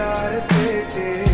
किनार पे तेरे